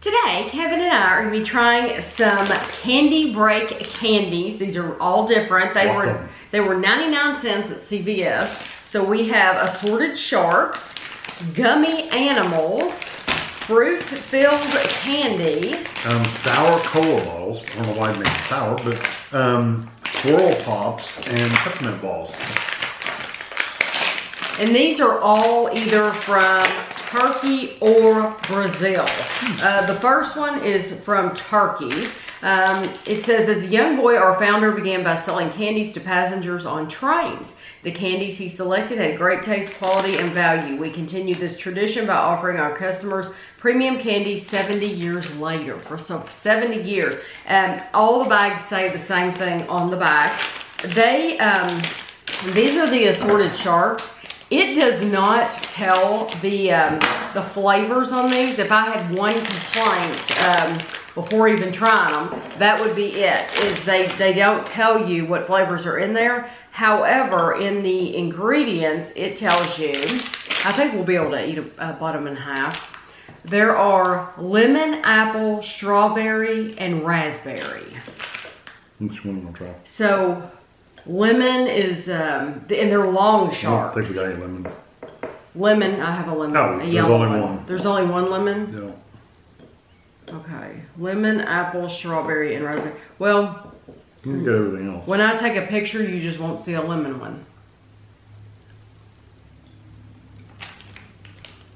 Today, Kevin and I are gonna be trying some Candy Break candies. These are all different. They What were the- they were 99 cents at CVS. So we have assorted sharks, gummy animals, fruit-filled candy, Um, sour cola balls. I don't know why it makes it sour, but um, swirl pops and peppermint balls. And these are all either from Turkey or Brazil. Uh, the first one is from Turkey. Um, it says, as a young boy, our founder began by selling candies to passengers on trains. The candies he selected had great taste, quality, and value. We continue this tradition by offering our customers premium candy 70 years later. For some 70 years. And all the bags say the same thing on the back. They, um, these are the assorted sharks. It does not tell the um, the flavors on these. If I had one complaint um, before even trying them, that would be it. Is they they don't tell you what flavors are in there. However, in the ingredients, it tells you. I think we'll be able to eat a, a bottom in half. There are lemon, apple, strawberry, and raspberry. Which one am I try? So lemon is um, and they're long I don't sharks. think we got any lemons. Lemon, I have a lemon. No, a there's yellow only one. one. There's only one lemon? No. Okay. Lemon, apple, strawberry, and raspberry. Well, We got everything else. when I take a picture, you just won't see a lemon one.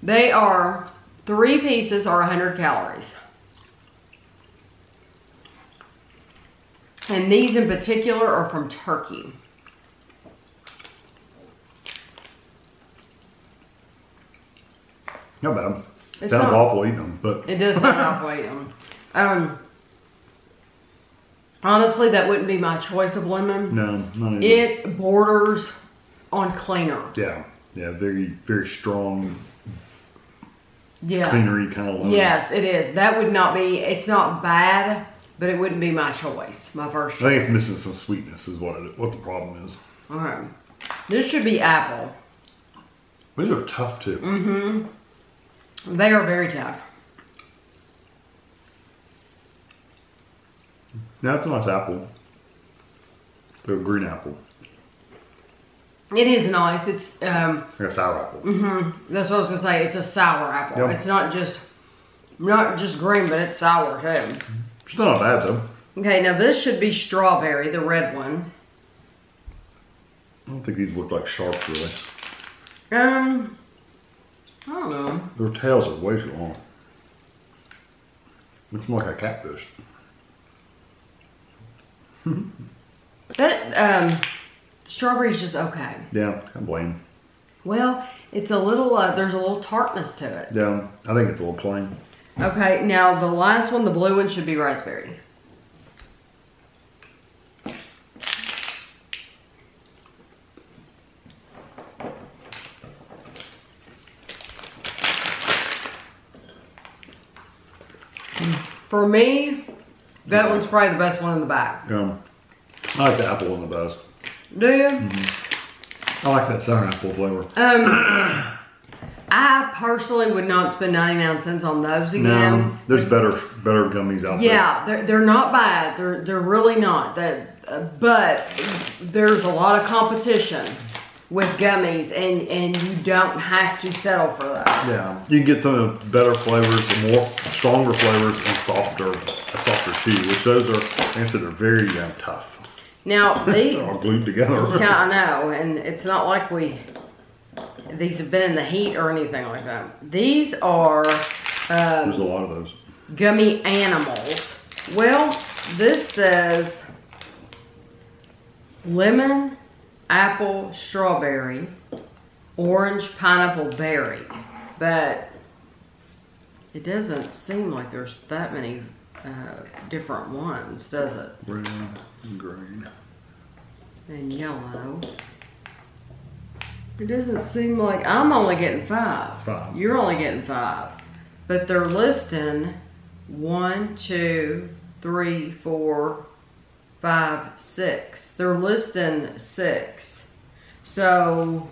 They are, three pieces are 100 calories. And these in particular are from Turkey. Not bad. It's Sounds not- awful eating them, but It does sound awful eating. Um, honestly, that wouldn't be my choice of lemon. no. It borders on cleaner. yeah, yeah, very, very strong, Yeah. cleanery kind of lemon. Yes, it is. That would not be. It's not bad, but it wouldn't be my choice. My first I think it's missing some sweetness, is what it, what the problem is. All right. This should be apple. These are tough too. Mm. They are very tough. Now it's a nice apple. They're green apple, It is nice. It's um. like a sour apple. Mhm. That's what I was gonna say. It's a sour apple. Yep. It's not just not just green, but it's sour too. It's not bad though. Okay, now this should be strawberry, the red one. I don't think these look like sharks really. Um, I don't know. Their tails are way too long. Looks more like a catfish. That um, strawberry's just okay. Yeah, I blame. Well, it's a little. Uh, there's a little tartness to it. Yeah, I think it's a little plain. Okay, now the last one, the blue one, should be raspberry. For me, that one's probably the best one in the back. Um, I like the apple one the best. Do you? I like that sour apple flavor. Um, I personally would not spend 99 cents on those again. No, there's better better gummies out there. Yeah, they're, they're not bad. They're they're really not. That, uh, but there's a lot of competition with gummies, and and you don't have to settle for that. Yeah, you can get some of the better flavors, the more stronger flavors, and softer, a softer cheese. Which those are, like I said, are very um, tough. Now They're all glued together. yeah, I know, and it's not like we these have been in the heat or anything like that. These are There's um, a lot of those. gummy animals. Well, this says lemon, apple, strawberry, orange, pineapple, berry. But it doesn't seem like there's that many uh, different ones, does it? Red and green. And yellow. It doesn't seem like I'm only getting five. Five. You're only getting five. But they're listing one, two, three, four, five, six. They're listing six. So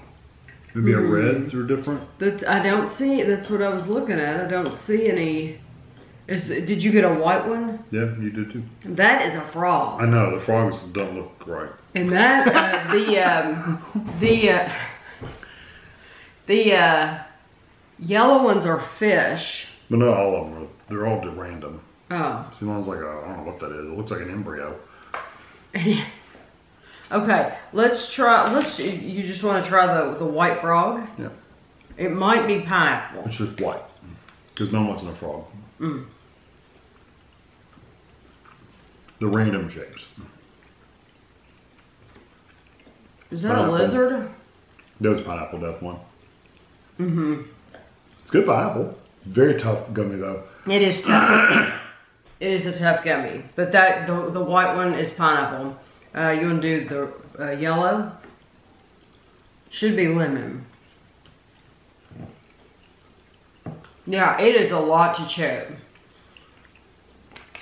Maybe our Hmm. reds are different. that's I don't see that's what I was looking at. I don't see any Is did you get a white one? Yeah, you did too. That is a frog. I know the frogs don't look right. And that uh, the um, the uh, the uh, yellow ones are fish. But not all of them. Are, they're all random. Oh, See, one's like a, I don't know what that is. It looks like an embryo. okay. Let's try. Let's. You just want to try the the white frog? Yeah, It might be pineapple. it's just white because no one's in a frog. Mm. The random shapes. Is that a Pineapple. lizard? Those pineapple death one. Mm-hmm. It's good pineapple. Very tough gummy though. It is tough. it is a tough gummy, but that the the white one is pineapple. Uh, you want to do the uh, yellow? Should be lemon. Yeah, it is a lot to chew.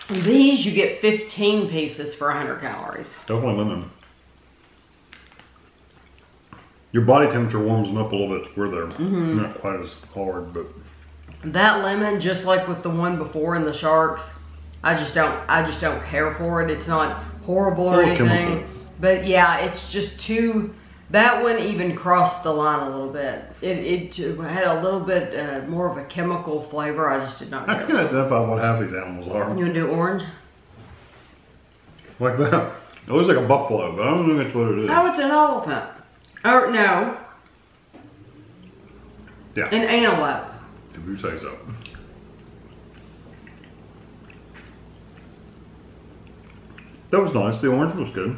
These you get 15 pieces for 100 calories. Definitely lemon. Your body temperature warms them up a little bit to where they're Mm-hmm. not quite as hard, but That lemon, just like with the one before in the sharks, I just don't I just don't care for it. It's not horrible or It's a little anything. chemical. But yeah, it's just too that one even crossed the line a little bit. It it had a little bit uh, more of a chemical flavor. I just did not I can identify what half these animals are. You wanna do orange? Like that. It looks like a buffalo, but I don't think that's what it is. Oh, it's an elephant. Or no, Yeah, an antelope. if you say so. That was nice. The orange was good.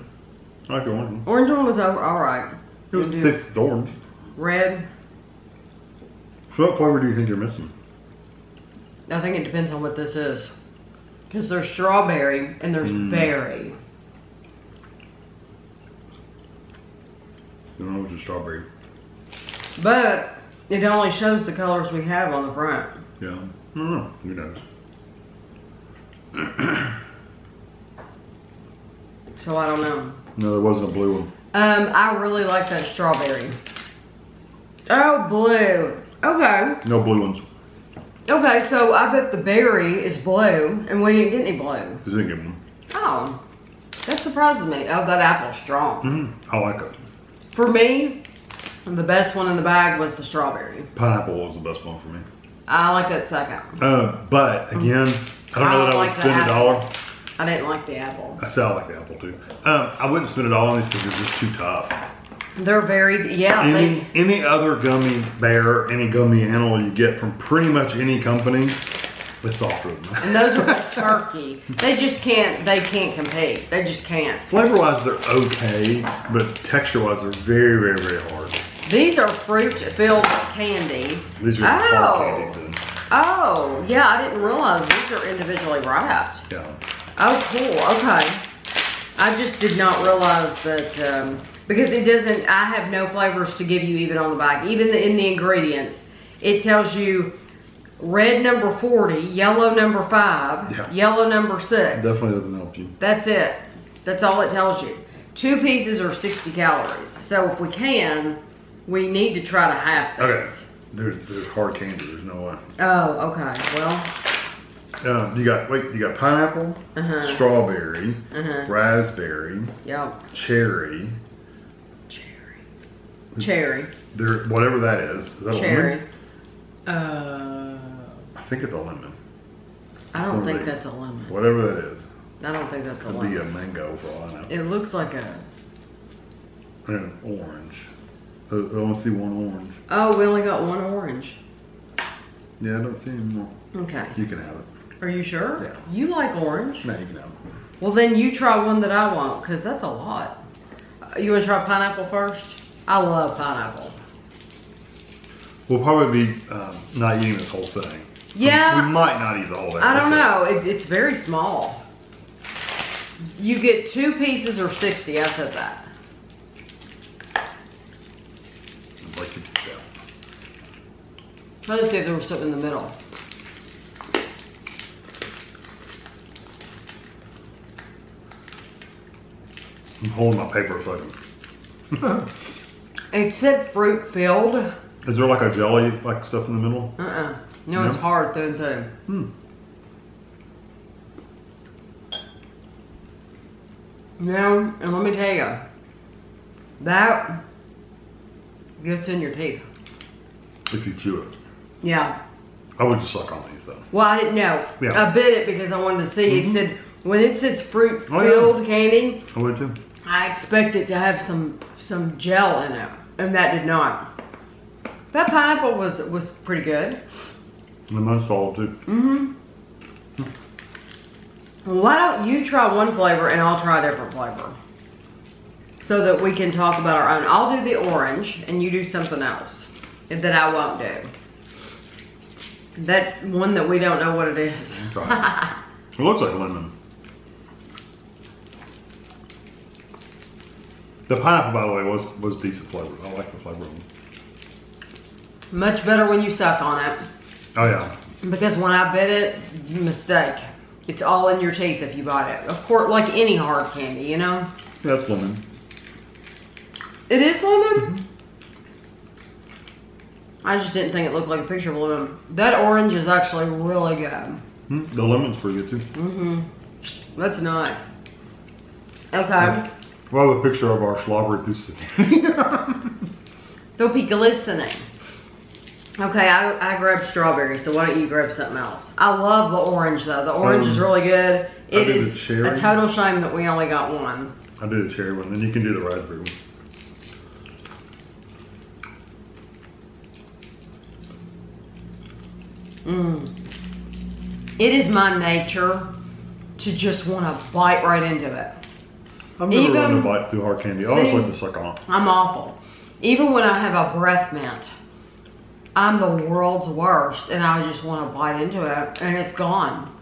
I like the orange one. Orange one was over, all right. It was wanna orange. red. So what flavor do you think you're missing? I think it depends on what this is. Because there's strawberry and there's Mm. berry. Know, it was just strawberry. But it only shows the colors we have on the front. Yeah. I don't know. Who knows? So I don't know. No, there wasn't a blue one. Um, I really like that strawberry. Oh, blue. Okay. No blue ones. Okay, so I bet the berry is blue, and we didn't get any blue. They didn't give them. Oh, that surprises me. Oh, that apple's strong. Mm, I like it. For me, the best one in the bag was the strawberry. Pineapple was the best one for me. I like that second. Uh, but again, I don't I know that I like would the spend a dollar. I didn't like the apple. I said I like the apple too. Um, I wouldn't spend a dollar on these because they're just too tough. They're very, yeah, Any they, any other gummy bear, any gummy animal you get from pretty much any company, is softer than and those are turkey. They just can't, they can't compete. They just can't. Flavor wise, they're okay, but texture wise, they're very, very, very hard. These are fruit-filled candies. These are oh. hard candies. Then. Oh, yeah, I didn't realize these are individually wrapped. Yeah. Oh, cool. Okay. I just did not realize that um, because it doesn't. I have no flavors to give you even on the back, even the, in the ingredients. It tells you red number forty, yellow number five, Yeah. yellow number six. Definitely doesn't help you. That's it. That's all it tells you. Two pieces are sixty calories. So if we can, we need to try to half these. Okay. There's, there's hard candy. There's no way. Oh, okay. Well, Uh, you got wait. You got pineapple, Uh-huh. strawberry, uh-huh. raspberry, Yep. cherry. Cherry. cherry. There, whatever that is. Is that Cherry. lemon? Uh, I think it's a lemon. I don't think that's a lemon. Whatever that is. I don't think that's a Could be a mango for all I know. It looks like a. And an orange. I only see one orange. Oh, we only got one orange. Yeah, I don't see any more. Okay. You can have it. Are you sure? Yeah. You like orange? No, you can have it. Well, then you try one that I want, because that's a lot. Uh, You want to try pineapple first? I love pineapple. We'll probably be um, not eating this whole thing. Yeah. We might not eat the whole thing. I don't know. It, it's very small. You get two pieces or 60. I said that. it. Like you can tell. Let's see if there was something in the middle. I'm holding my paper so I. It said fruit filled. Is there like a jelly like stuff in the middle? uh no, it's hard, thin thing. Hmm. Now, and let me tell you, that gets in your teeth. If you chew it. Yeah. I would just suck on these though. Well, I didn't know. Yeah. I bit it because I wanted to see. Mm -hmm. It mm-hmm. said, when it says fruit filled oh, yeah. candy, I would too. I expect it to have some some gel in it, and that did not. That pineapple was was pretty good. And the most too. Mm-hmm. Why don't you try one flavor and I'll try a different flavor, so that we can talk about our own. I'll do the orange and you do something else that I won't do. That one that we don't know what it is. It looks like lemon. The pineapple, by the way, was was decent flavor. I like the flavor of them. Much better when you suck on it. Oh yeah, Because when I bit it, mistake. It's all in your teeth if you bite it. Of course, like any hard candy, you know? that's lemon. It is lemon? I just didn't think it looked like a picture of lemon. That orange is actually really good. Hmm, The lemon's pretty good too. Mm-hmm. That's nice. Okay. Well, the picture of our slobbery pieces. of candy. They'll be glistening. Okay, I, I grabbed strawberry, so why don't you grab something else? I love the orange though. The orange is Um, really good. It is a total shame that we only got one. I'll do the cherry one, then you can do the raspberry one. Mm. It is my nature to just want to bite right into it. I've never Even- a bite through hard candy. I always like to suck on it. I'm awful. Even when I have a breath mint, I'm the world's worst, and I just want to bite into it, and it's gone.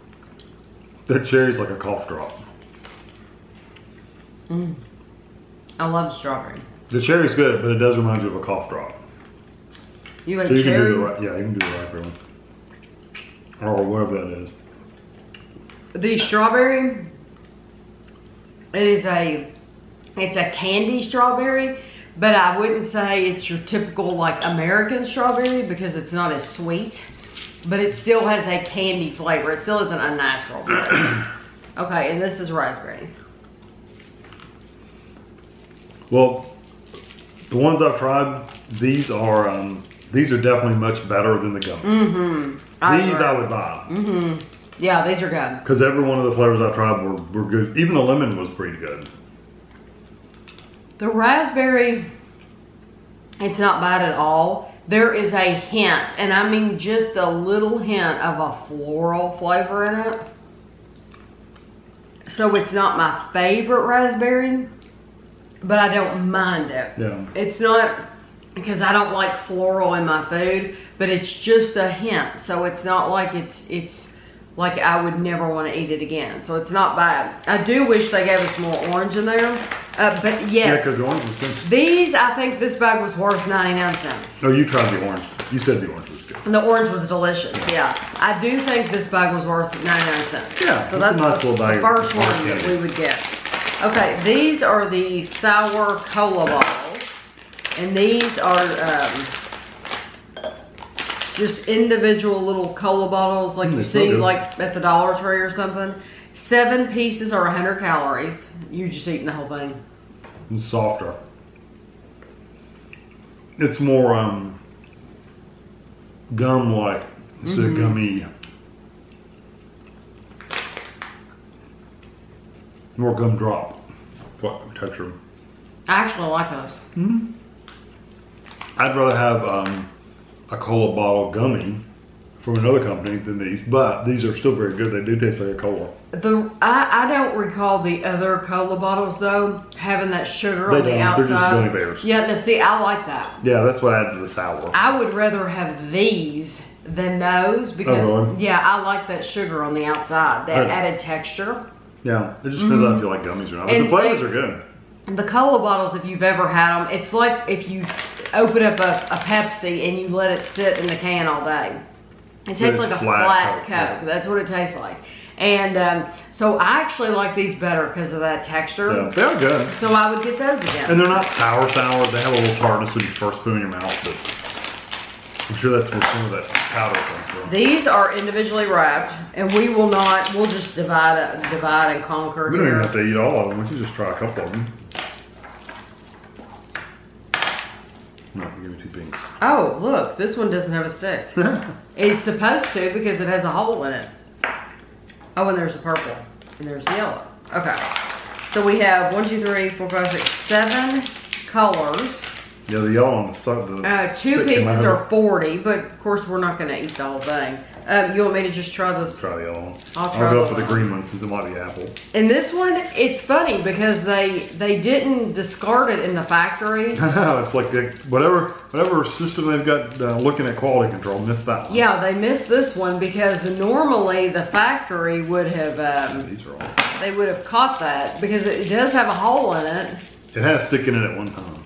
That cherry's like a cough drop. Mm. I love strawberry. The cherry's good, but it does remind you of a cough drop. You So you can do cherry. the yeah, you can do the raspberry one, or whatever that is. The strawberry, it is a, it's a candy strawberry, but I wouldn't say it's your typical like American strawberry because it's not as sweet, but it still has a candy flavor. It still isn't a natural flavor. okay, and this is raspberry. Well, the ones I've tried, these are um, these are definitely much better than the gummies. Mm-hmm. These I would buy Mm-hmm. Yeah, these are good. because every one of the flavors I tried were, were good. Even the lemon was pretty good. The raspberry, it's not bad at all. There is a hint, and I mean just a little hint of a floral flavor in it. So it's not my favorite raspberry, but I don't mind it. Yeah. It's not because I don't like floral in my food, but it's just a hint. So it's not like it's it's like I would never want to eat it again. So it's not bad. I do wish they gave us more orange in there, uh, but Yeah, yes, because the orange was good. these I think this bag was worth ninety nine cents. No, you tried the orange. You said the orange was good. And the orange was delicious. Yeah, I do think this bag was worth ninety nine cents. Yeah, so a that's nice the, little bag first one hard that we would get. Okay, these are the sour cola bottles, and these are um, just individual little cola bottles, like Mm, you see, like at the Dollar Tree or something. Seven pieces are hundred calories. You're just eating the whole thing. It's softer. It's more um, gum like instead Mm-hmm. of gummy. More gumdrop texture. I actually like those. Hmm. I'd rather have um, a cola bottle gummy from another company than these, but these are still very good. They do taste like a cola. The I, I don't recall the other cola bottles though having that sugar They on the outside. They're just gummy bears. Yeah, no, see, I like that. Yeah, that's what adds to the sour. I would rather have these than those oh, because Oh, really? yeah, I like that sugar on the outside, that I- added texture. yeah, it just depends on if you mm-hmm. like gummies or not. But And the flavors they- are good. The cola bottles, if you've ever had them, it's like if you open up a, a Pepsi and you let it sit in the can all day. It tastes like a flat flat, Coke, yeah. That's what it tastes like. And um, so I actually like these better because of that texture. Yeah, they are good. So I would get those again. And they're not sour sour. They have a little tartness when you first put them in your mouth, but I'm sure that's where some of that powder comes from. These are individually wrapped, and we will not. We'll just divide, divide and conquer We don't even have to eat all of them. We can just try a couple of them. No, give me two pinks. Oh, look, this one doesn't have a stick. It's supposed to because it has a hole in it. Oh, and there's a purple, and there's yellow. Okay, so we have one, two, three, four, five, six, seven colors. Yeah, the yellow on the side. Uh, two pieces are 40, but of course we're not gonna eat the whole thing. Um, you want me to just try this? Try the yellow one. I'll try I'll, go for the green one since it might be apple. And this one, it's funny because they they didn't discard it in the factory. I know it's like they, whatever whatever system they've got uh, looking at quality control missed that one. Yeah, they missed this one because normally the factory would have um, These are all. they would have caught that because it does have a hole in it. It had a stick in it at one time.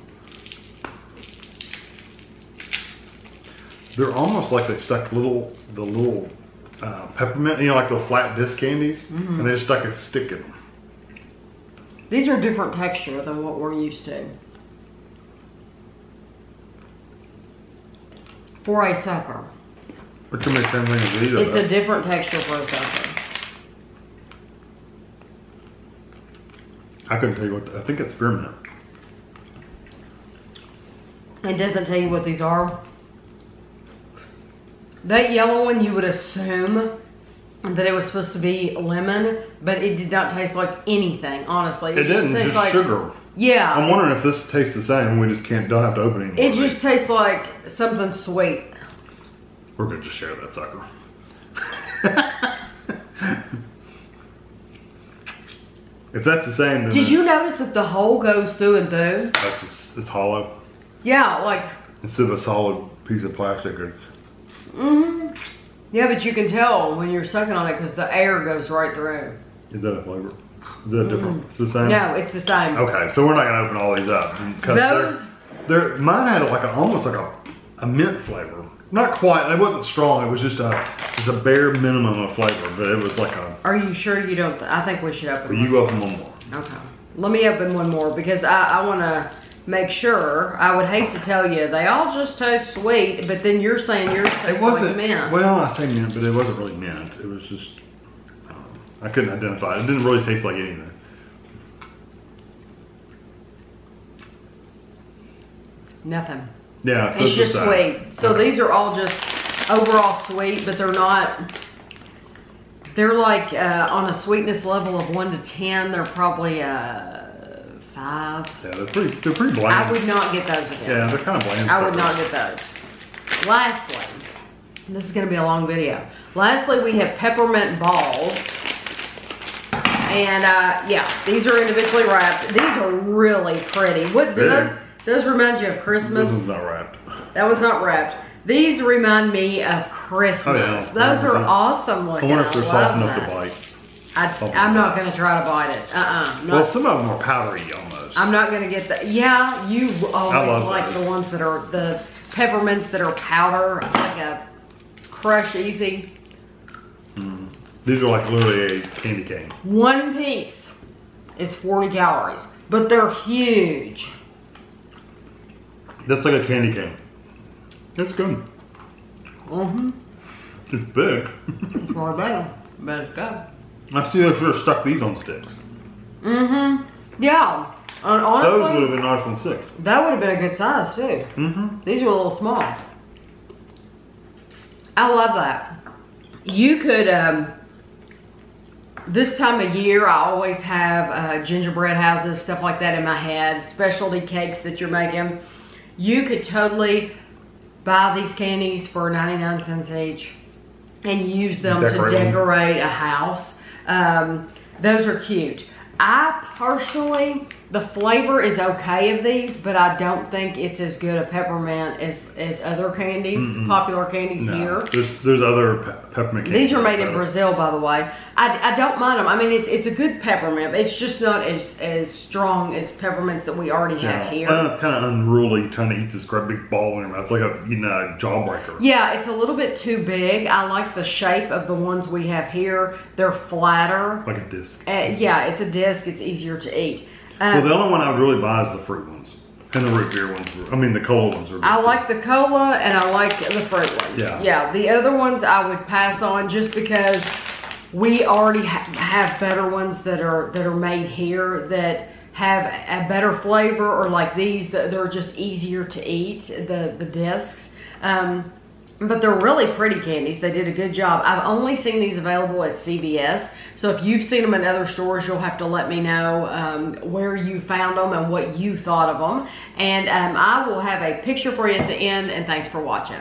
They're almost like they stuck little the little uh, peppermint, you know, like the flat disc candies, Mm-hmm. and they just stuck a stick in them. These are different texture than what we're used to. For a sucker. Which can make same these. It's a different texture for a sucker. I couldn't tell you what. I think it's spearmint. It doesn't tell you what these are. That yellow one, you would assume that it was supposed to be lemon, but it did not taste like anything. Honestly, It didn't. tastes Just like sugar. Yeah, I'm wondering if this tastes the same. We just can't. Don't have to open it. it just tastes like something sweet. We're gonna just share that sucker. if that's the same, Did you notice that the hole goes through and through? That's just, it's hollow. Yeah, like Instead of a solid piece of plastic, it's mm yeah, but you can tell when you're sucking on it because the air goes right through. is that a flavor? Is that different? It's the same. No, it's the same. Okay, so we're not gonna open all these up because Those- they're, they're mine had like a almost like a, a mint flavor. Not quite. It wasn't strong. It was just a just a bare minimum of flavor, but it was like a. Are you sure you don't? I think we should open. One. you open one more. Okay. Let me open one more because I, I want to make sure. I would hate to tell you they all just taste sweet, but then you're saying yours tastes It wasn't like mint. Well, I say mint, but it wasn't really mint. It was just I. I couldn't identify it. It didn't really taste like anything. Nothing. Yeah, so It's just that. sweet. So Okay. these are all just overall sweet, but they're not. They're like uh, on a sweetness level of one to ten. They're probably uh, five. Yeah, they're pretty. They're pretty bland. I would not get those again. Yeah, they're kind of bland. I would not get those. Lastly, this is going to be a long video. Lastly, we have peppermint balls. And uh, yeah, these are individually wrapped. These are really pretty. What do those, those remind you of Christmas? This is not wrapped. That was not wrapped. These remind me of Christmas. Oh, yeah. Those are Mhm. awesome I wonder if they're soft enough to bite. I, I'm not going to try to bite it. Uh-uh. Well, some of them are powdery almost. I'm not going to get that. Yeah, you always like those. the ones that are the peppermints that are powder, like a crush easy. These are like literally a candy cane. One piece is 40 calories, but they're huge. That's like a candy cane. That's good. Mm-hmm. It's big. It's really big, but it's good. I see they should have stuck these on sticks. Mm-hmm. Yeah. And Those would have been nice on six. that would have been a good size too. Mm-hmm. These are a little small. I love that. You could, um, this time of year, I always have uh, gingerbread houses, stuff like that in my head, specialty cakes that you're making. You could totally buy these candies for 99 cents each and use them Decorate to them. decorate a house. Um, those are cute. I personally, the flavor is okay of these, but I don't think it's as good a peppermint as, as other candies, Mm-mm. popular candies No, here. there's there's other pe- peppermint. These are made in. Brazil, by the way. I, I don't mind them. I mean, it's, it's a good peppermint. It's just not as, as strong as peppermints that we already Yeah. have here. It's kind of unruly trying to eat this great big ball in your mouth. It's like a you know jawbreaker. Yeah, it's a little bit too big. I like the shape of the ones we have here. They're flatter. Like a disc. Uh, yeah, it's a disc. It's easier to eat. Well, Um, the only one I would really buy is the fruit ones. And the root beer ones were, I mean, the cola ones are. I too. like the cola and I like the fruit ones. Yeah. Yeah. The other ones I would pass on just because we already ha- have better ones that are that are made here that have a better flavor or like these that they're just easier to eat the the discs. Um, but they're really pretty candies. They did a good job. I've only seen these available at CVS. So if you've seen them in other stores, you'll have to let me know um, where you found them and what you thought of them. And um, I will have a picture for you at the end. And thanks for watching.